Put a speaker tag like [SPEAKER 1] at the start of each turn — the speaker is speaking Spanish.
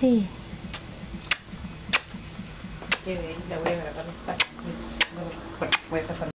[SPEAKER 1] Sí.
[SPEAKER 2] Qué bien, la voy a grabar. Bueno, voy a pasar.